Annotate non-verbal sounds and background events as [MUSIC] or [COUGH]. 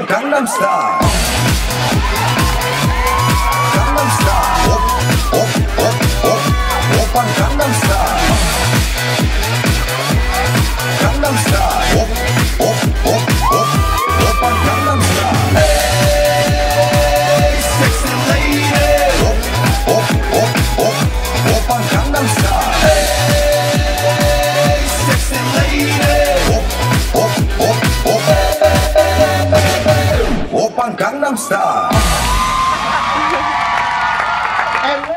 Gangnam Style. Star. [LAUGHS] and